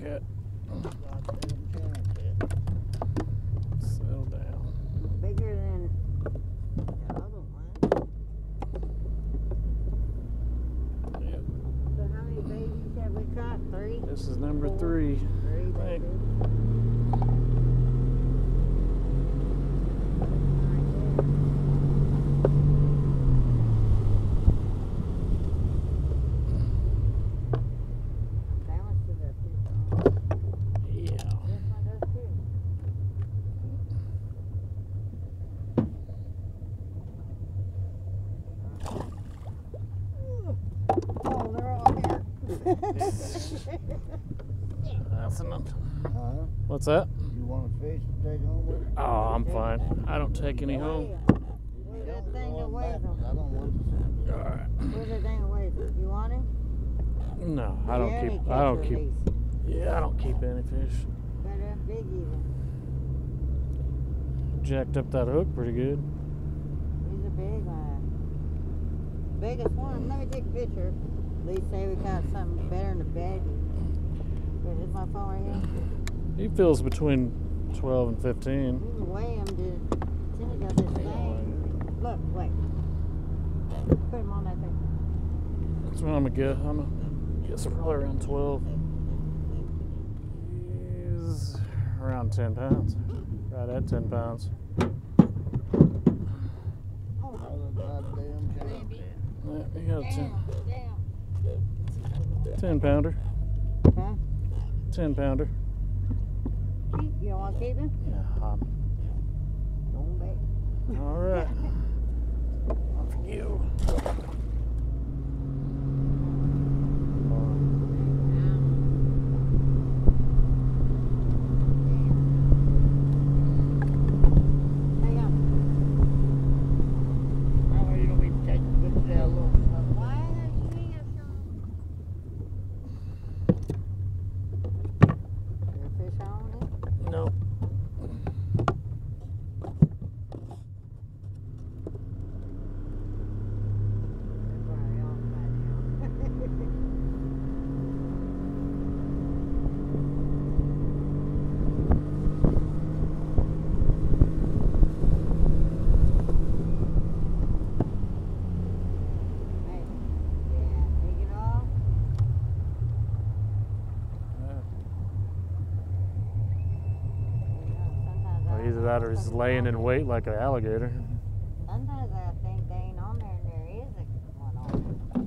cat. Goddamn oh. channel cat. Settle down. Bigger than the other one. Yep. So how many babies have we caught? Three? This is number Four. three. Three Thank- babies. That one still got fish on. Yeah. This one does too. Oh, they're all here. That's enough. Huh? What's that? You want a fish to take home with you? Oh, I'm fine. I don't take any home. Where's that thing go that weighs them? I don't want to. Alright. Where's that thing that weighs them? You want him? No, I don't keep. I don't keep. Yeah, I don't keep any fish. Better big even. Jacked up that hook pretty good. He's a big one. Biggest one. Let me take a picture. At least say we got something better than the baggie. Wait, is my phone right here? He feels between 12 and 15. We can weigh him. Did Timmy got this thing? Look, wait. Put him on that thing. That's what I'm gonna get. I'm gonna guess probably around 12. He's around 10 pounds. Right at 10 pounds. Oh, Another goddamn channel cat. Yeah, he got a 10, damn, damn. 10 pounder. Huh? 10 pounder. Keep, you want to keep him? Yeah. um, Don't bet. all right. Off you. Hang on. How are you gonna be taking pictures of that little stuff? Why are you shooting us from? There a fish on it? No. They're probably off by now. Hey, yeah, take it off. You know, sometimes He's laying in wait like an alligator. Sometimes I think they ain't on there and there is a one on there.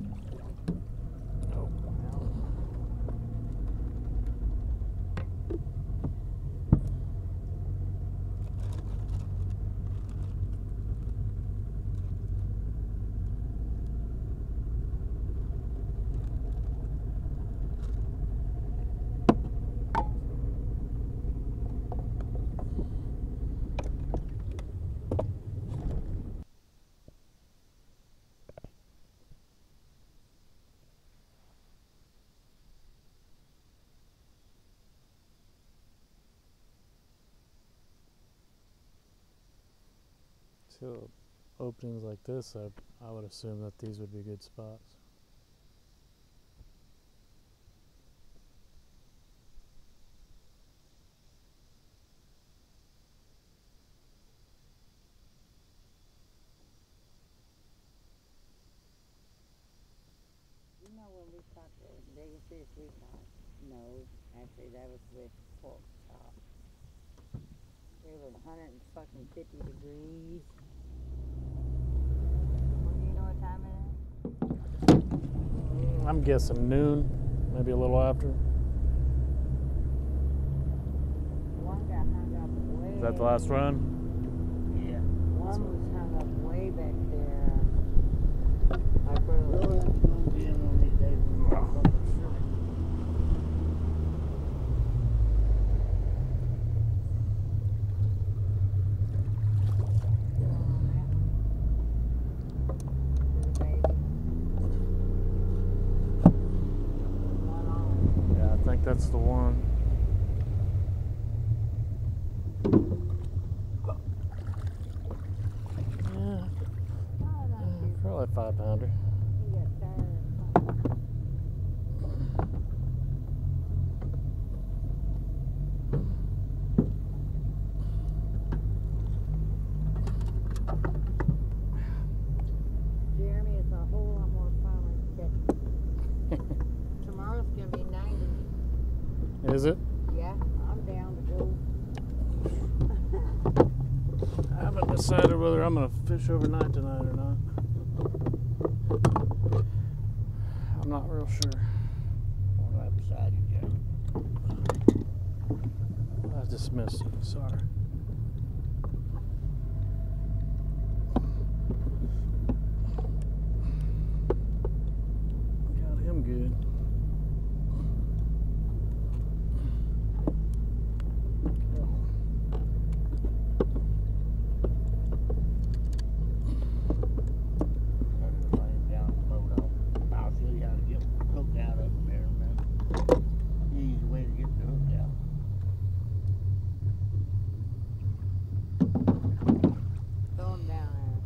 Nope. Openings like this, I, I would assume that these would be good spots. You know when we? No, actually that was with. It was 150 degrees. Well, do you know what time it is? I'm guessing noon, maybe a little after. One got hung up way. Is that the last run? Yeah. One was hung up way back there. Like where that's the one. Yeah. Probably five pounder. Is it? Yeah, I'm down to go. I haven't decided whether I'm gonna fish overnight tonight or not. I'm not real sure. One right beside you, Jack. I just missed it. Sorry. Got him good. I'm just laying down the boat. I'll, I'll show you how to get the hook out of them there, man. Easy way to get the hook out. Throw him down there.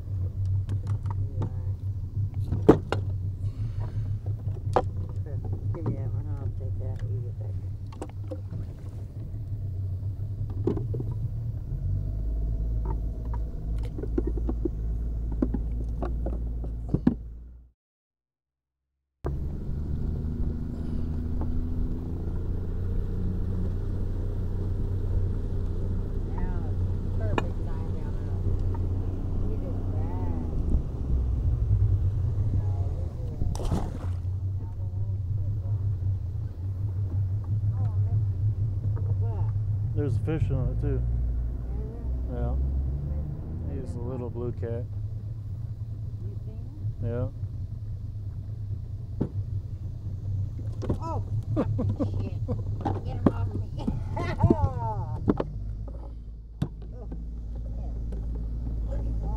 Here, Give me that one, I'll take that, you get that. Now it's perfect time down there. Look at that. No, look at that. Now the wind's put on. Oh, I missed What? There's a fish on it too. Yeah. He's a little blue cat. Yeah. Oh, shit. Get him off me.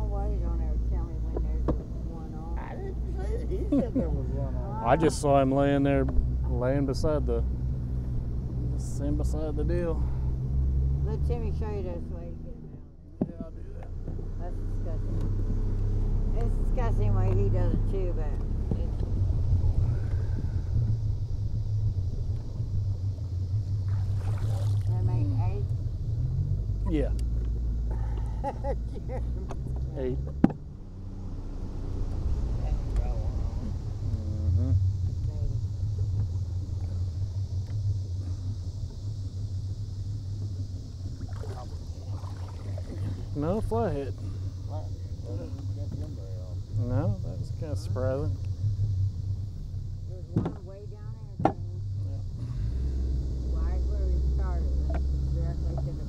why don't ever tell me when there's one on? I didn't say it. He said there was one on. I just saw him laying there, laying beside the, same beside the deal. Let Timmy show you this way to get him out. Yeah, I'll do that. That's disgusting. It's disgusting way he does it too, but it's. That eight. Yeah, eight. Got one on. Mm-hmm. No flathead. Flat. Doesn't get them very often. No, that was kind of surprising. There's one way down there, Timmy. Right where we started, directly to the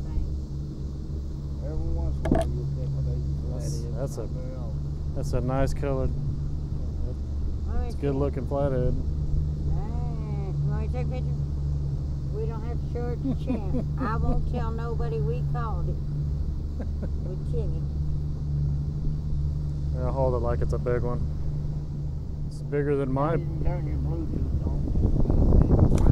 bank. Every once in a while you'll pick a big That's- flathead. that's a- That's a nice colored, it's good looking flathead. Hey, want to take a picture? We don't have to show it to Champ. I won't tell nobody we called it with Timmy. I'll hold it like it's a big one. It's bigger than my. You turn your Bluetooth on. Alright,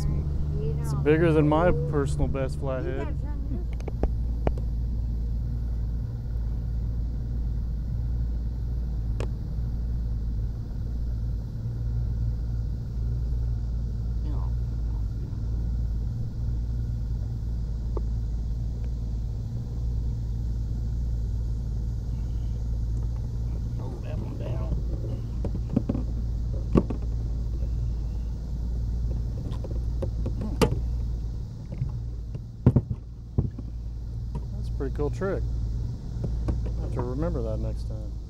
alright, It's bigger than my personal best You flathead. gotta turn this. You know. Hold that one down. That's a pretty cool trick. I'll have to remember that next time.